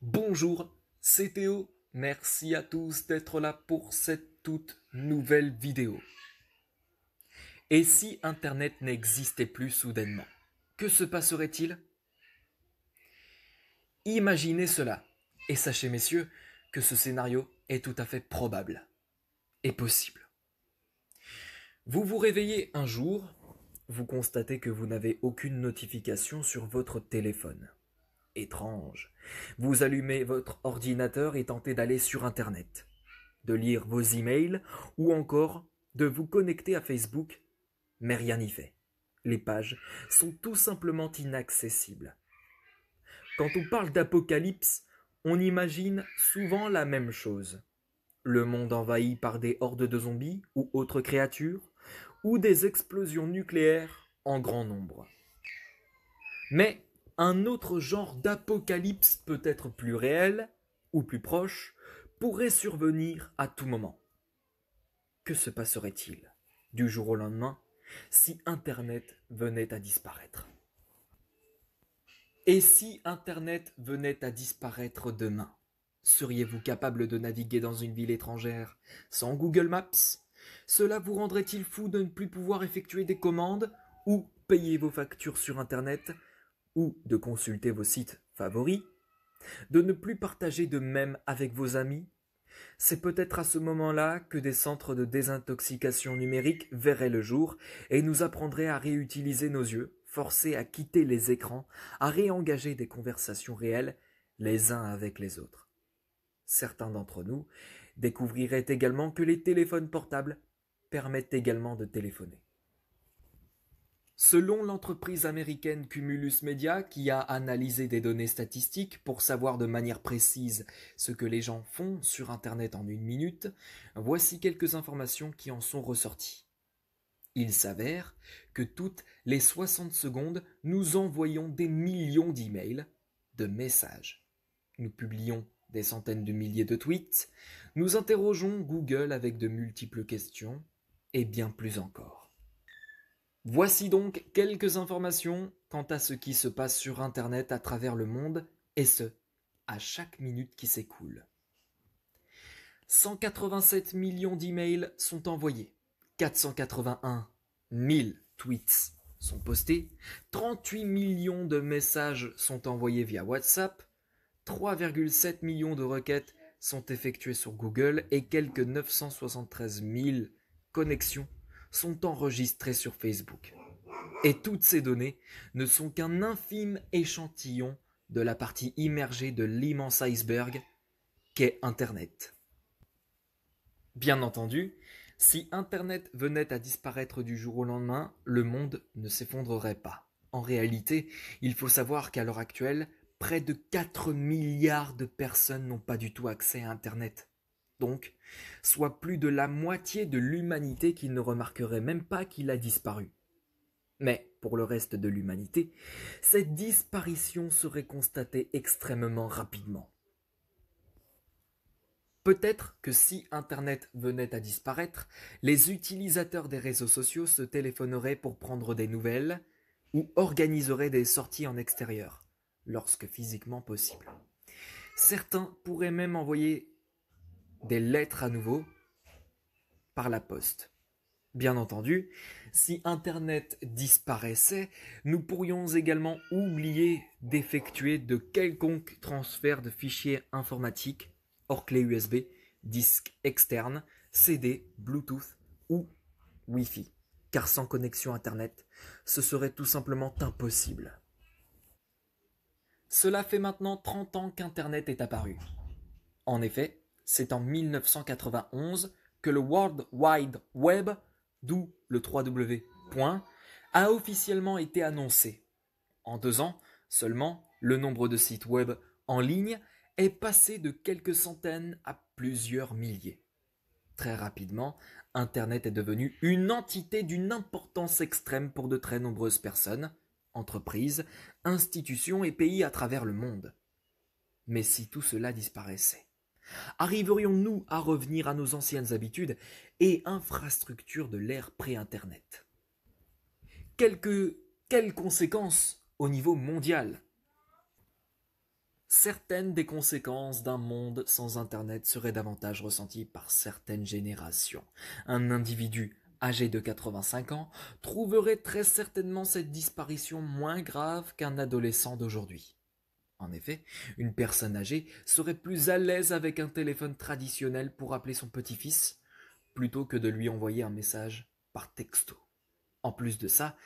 Bonjour, c'est Théo. Merci à tous d'être là pour cette toute nouvelle vidéo. Et si Internet n'existait plus soudainement, que se passerait-il? Imaginez cela, et sachez messieurs que ce scénario est tout à fait probable et possible. Vous vous réveillez un jour, vous constatez que vous n'avez aucune notification sur votre téléphone étrange. Vous allumez votre ordinateur et tentez d'aller sur Internet, de lire vos emails ou encore de vous connecter à Facebook, mais rien n'y fait. Les pages sont tout simplement inaccessibles. Quand on parle d'apocalypse, on imagine souvent la même chose. Le monde envahi par des hordes de zombies ou autres créatures, ou des explosions nucléaires en grand nombre. Mais un autre genre d'apocalypse peut-être plus réel ou plus proche pourrait survenir à tout moment. Que se passerait-il du jour au lendemain si Internet venait à disparaître? Et si Internet venait à disparaître demain? Seriez-vous capable de naviguer dans une ville étrangère sans Google Maps? Cela vous rendrait-il fou de ne plus pouvoir effectuer des commandes? Ou payer vos factures sur Internet ou de consulter vos sites favoris, de ne plus partager de même avec vos amis, c'est peut-être à ce moment-là que des centres de désintoxication numérique verraient le jour et nous apprendraient à réutiliser nos yeux, forcés à quitter les écrans, à réengager des conversations réelles les uns avec les autres. Certains d'entre nous découvriraient également que les téléphones portables permettent également de téléphoner. Selon l'entreprise américaine Cumulus Media, qui a analysé des données statistiques pour savoir de manière précise ce que les gens font sur Internet en une minute, voici quelques informations qui en sont ressorties. Il s'avère que toutes les 60 secondes, nous envoyons des millions d'emails, de messages. Nous publions des centaines de milliers de tweets, nous interrogeons Google avec de multiples questions, et bien plus encore. Voici donc quelques informations quant à ce qui se passe sur Internet à travers le monde, et ce, à chaque minute qui s'écoule. 187 millions d'emails sont envoyés, 481 000 tweets sont postés, 38 millions de messages sont envoyés via WhatsApp, 3,7 millions de requêtes sont effectuées sur Google et quelques 973 000 connexions sont enregistrées sur Facebook. Et toutes ces données ne sont qu'un infime échantillon de la partie immergée de l'immense iceberg qu'est Internet. Bien entendu, si Internet venait à disparaître du jour au lendemain, le monde ne s'effondrerait pas. En réalité, il faut savoir qu'à l'heure actuelle, près de 4 milliards de personnes n'ont pas du tout accès à Internet donc, soit plus de la moitié de l'humanité qui ne remarquerait même pas qu'il a disparu. Mais, pour le reste de l'humanité, cette disparition serait constatée extrêmement rapidement. Peut-être que si Internet venait à disparaître, les utilisateurs des réseaux sociaux se téléphoneraient pour prendre des nouvelles ou organiseraient des sorties en extérieur, lorsque physiquement possible. Certains pourraient même envoyer des lettres à nouveau par la poste. Bien entendu, si Internet disparaissait, nous pourrions également oublier d'effectuer de quelconque transfert de fichiers informatiques hors clé USB, disque externe, CD, Bluetooth ou Wi-Fi. Car sans connexion Internet, ce serait tout simplement impossible. Cela fait maintenant 30 ans qu'Internet est apparu. En effet, c'est en 1991 que le World Wide Web, d'où le 3W, a officiellement été annoncé. En deux ans seulement, le nombre de sites web en ligne est passé de quelques centaines à plusieurs milliers. Très rapidement, Internet est devenu une entité d'une importance extrême pour de très nombreuses personnes, entreprises, institutions et pays à travers le monde. Mais si tout cela disparaissait Arriverions-nous à revenir à nos anciennes habitudes et infrastructures de l'ère pré-Internet? Quelles conséquences au niveau mondial? Certaines des conséquences d'un monde sans Internet seraient davantage ressenties par certaines générations. Un individu âgé de 85 ans trouverait très certainement cette disparition moins grave qu'un adolescent d'aujourd'hui. En effet, une personne âgée serait plus à l'aise avec un téléphone traditionnel pour appeler son petit-fils plutôt que de lui envoyer un message par texto. En plus de ça,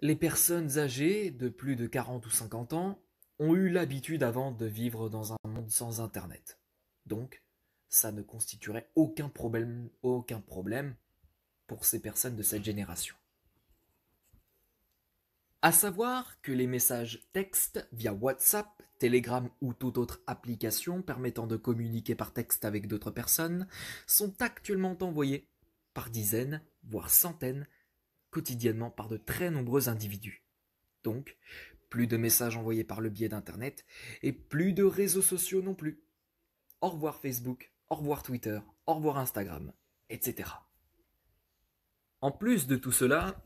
les personnes âgées de plus de 40 ou 50 ans ont eu l'habitude avant de vivre dans un monde sans Internet. Donc, ça ne constituerait aucun problème, pour ces personnes de cette génération. À savoir que les messages texte via WhatsApp, Telegram ou toute autre application permettant de communiquer par texte avec d'autres personnes sont actuellement envoyés par dizaines, voire centaines, quotidiennement par de très nombreux individus. Donc, plus de messages envoyés par le biais d'Internet et plus de réseaux sociaux non plus. Au revoir Facebook, au revoir Twitter, au revoir Instagram, etc. En plus de tout cela,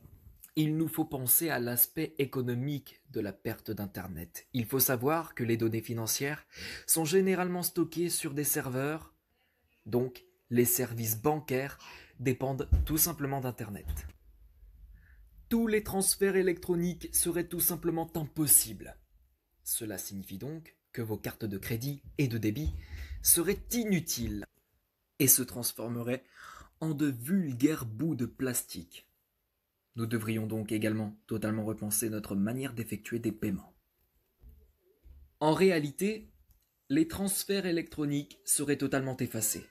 il nous faut penser à l'aspect économique de la perte d'Internet. Il faut savoir que les données financières sont généralement stockées sur des serveurs, donc les services bancaires dépendent tout simplement d'Internet. Tous les transferts électroniques seraient tout simplement impossibles. Cela signifie donc que vos cartes de crédit et de débit seraient inutiles et se transformeraient en de vulgaires bouts de plastique. Nous devrions donc également totalement repenser notre manière d'effectuer des paiements. En réalité, les transferts électroniques seraient totalement effacés.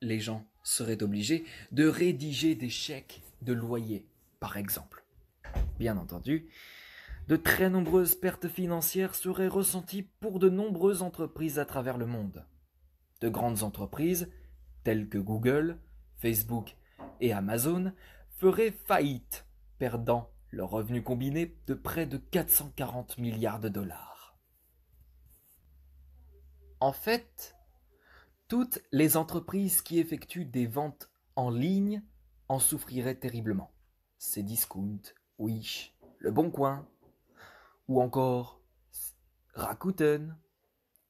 Les gens seraient obligés de rédiger des chèques de loyer, par exemple. Bien entendu, de très nombreuses pertes financières seraient ressenties pour de nombreuses entreprises à travers le monde. De grandes entreprises, telles que Google, Facebook et Amazon, feraient faillite perdant leur revenu combiné de près de 440 milliards de dollars. En fait, toutes les entreprises qui effectuent des ventes en ligne en souffriraient terriblement. C'est Discount, Wish, Le Bon Coin, ou encore Rakuten,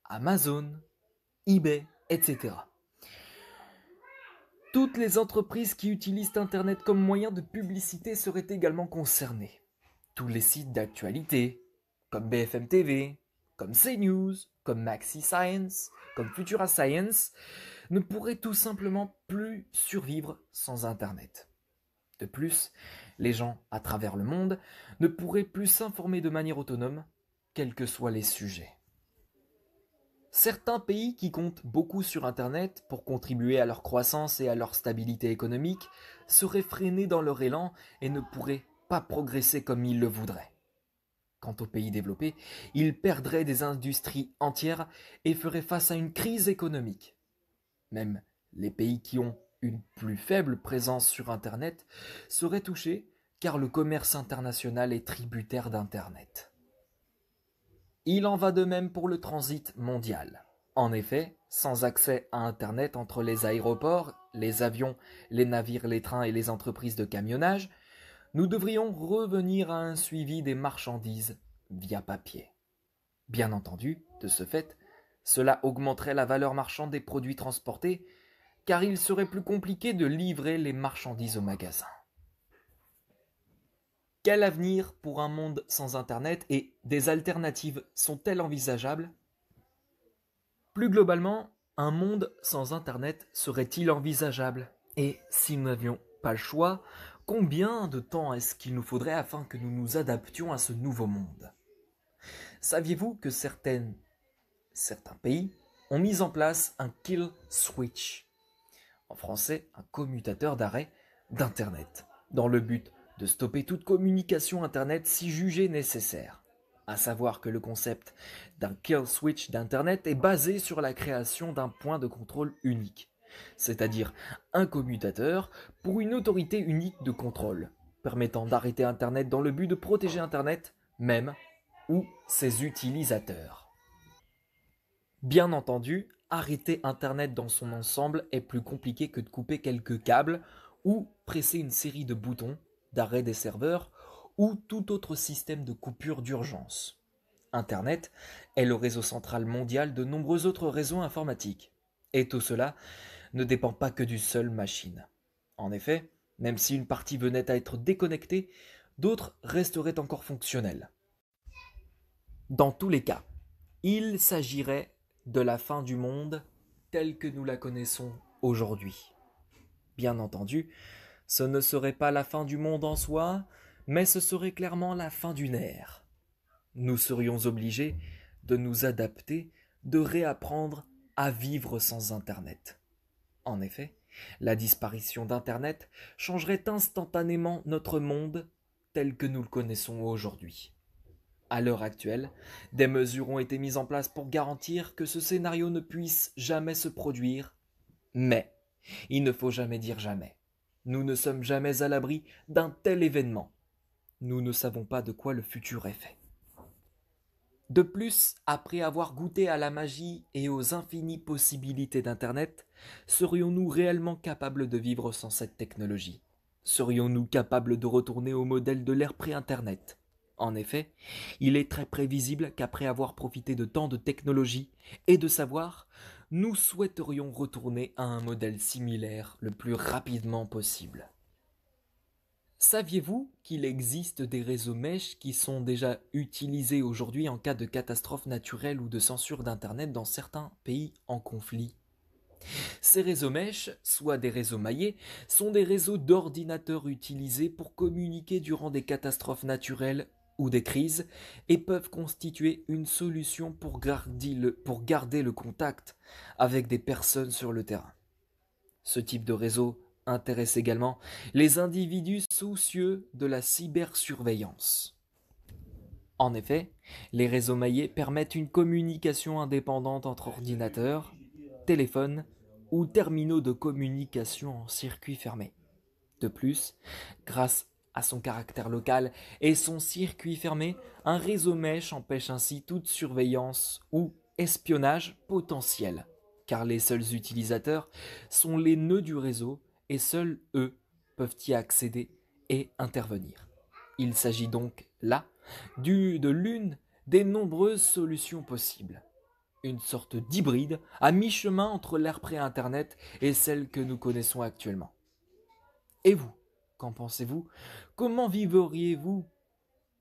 Amazon, eBay, etc. Toutes les entreprises qui utilisent Internet comme moyen de publicité seraient également concernées. Tous les sites d'actualité, comme BFM TV, comme CNews, comme Maxi Science, comme Futura Science, ne pourraient tout simplement plus survivre sans Internet. De plus, les gens à travers le monde ne pourraient plus s'informer de manière autonome, quels que soient les sujets. Certains pays qui comptent beaucoup sur Internet pour contribuer à leur croissance et à leur stabilité économique seraient freinés dans leur élan et ne pourraient pas progresser comme ils le voudraient. Quant aux pays développés, ils perdraient des industries entières et feraient face à une crise économique. Même les pays qui ont une plus faible présence sur Internet seraient touchés car le commerce international est tributaire d'Internet. Il en va de même pour le transit mondial. En effet, sans accès à Internet entre les aéroports, les avions, les navires, les trains et les entreprises de camionnage, nous devrions revenir à un suivi des marchandises via papier. Bien entendu, de ce fait, cela augmenterait la valeur marchande des produits transportés, car il serait plus compliqué de livrer les marchandises au magasin. Quel avenir pour un monde sans Internet et des alternatives sont-elles envisageables? Plus globalement, un monde sans Internet serait-il envisageable? Et si nous n'avions pas le choix, combien de temps est-ce qu'il nous faudrait afin que nous nous adaptions à ce nouveau monde? Saviez-vous que certaines, certains pays ont mis en place un kill switch? En français, un commutateur d'arrêt d'Internet, dans le but de stopper toute communication Internet si jugée nécessaire. À savoir que le concept d'un kill switch d'Internet est basé sur la création d'un point de contrôle unique, c'est-à-dire un commutateur pour une autorité unique de contrôle, permettant d'arrêter Internet dans le but de protéger Internet même ou ses utilisateurs. Bien entendu, arrêter Internet dans son ensemble est plus compliqué que de couper quelques câbles ou presser une série de boutons d'arrêt des serveurs ou tout autre système de coupure d'urgence. Internet est le réseau central mondial de nombreux autres réseaux informatiques. Et tout cela ne dépend pas que d'une seule machine. En effet, même si une partie venait à être déconnectée, d'autres resteraient encore fonctionnelles. Dans tous les cas, il s'agirait de la fin du monde telle que nous la connaissons aujourd'hui. Bien entendu, ce ne serait pas la fin du monde en soi, mais ce serait clairement la fin d'une ère. Nous serions obligés de nous adapter, de réapprendre à vivre sans Internet. En effet, la disparition d'Internet changerait instantanément notre monde tel que nous le connaissons aujourd'hui. À l'heure actuelle, des mesures ont été mises en place pour garantir que ce scénario ne puisse jamais se produire, mais il ne faut jamais dire jamais. Nous ne sommes jamais à l'abri d'un tel événement. Nous ne savons pas de quoi le futur est fait. De plus, après avoir goûté à la magie et aux infinies possibilités d'Internet, serions-nous réellement capables de vivre sans cette technologie? Serions-nous capables de retourner au modèle de l'ère pré-Internet? En effet, il est très prévisible qu'après avoir profité de tant de technologies et de savoir, nous souhaiterions retourner à un modèle similaire le plus rapidement possible. Saviez-vous qu'il existe des réseaux mèches qui sont déjà utilisés aujourd'hui en cas de catastrophe naturelle ou de censure d'Internet dans certains pays en conflit? Ces réseaux mèches, soit des réseaux maillés, sont des réseaux d'ordinateurs utilisés pour communiquer durant des catastrophes naturelles ou des crises et peuvent constituer une solution pour garder le, pour garder le contact avec des personnes sur le terrain. Ce type de réseau intéresse également les individus soucieux de la cybersurveillance. En effet, les réseaux maillés permettent une communication indépendante entre ordinateurs, téléphones ou terminaux de communication en circuit fermé. De plus, grâce à son caractère local et son circuit fermé, un réseau mèche empêche ainsi toute surveillance ou espionnage potentiel, car les seuls utilisateurs sont les nœuds du réseau et seuls eux peuvent y accéder et intervenir. Il s'agit donc là du, de l'une des nombreuses solutions possibles. Une sorte d'hybride à mi-chemin entre l'ère pré-Internet et celle que nous connaissons actuellement. Et vous, qu'en pensez-vous? Comment vivriez-vous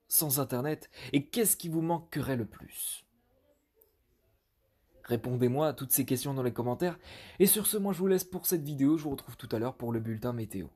sans Internet? Et qu'est-ce qui vous manquerait le plus? Répondez-moi à toutes ces questions dans les commentaires. Et sur ce, moi je vous laisse pour cette vidéo. Je vous retrouve tout à l'heure pour le bulletin météo.